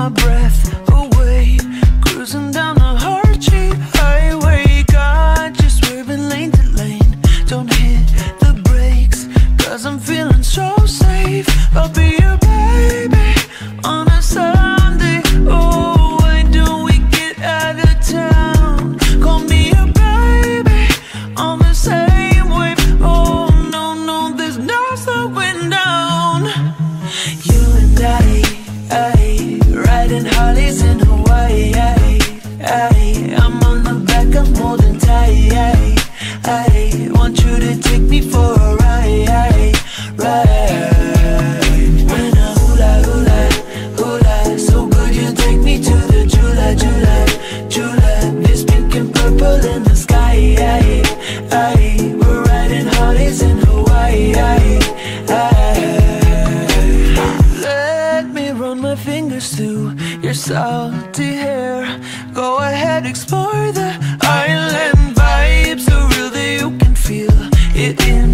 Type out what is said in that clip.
my breath. tight I want you to take me for a ride, ride. salty hair. Go ahead, explore the island vibes. So real that you can feel it in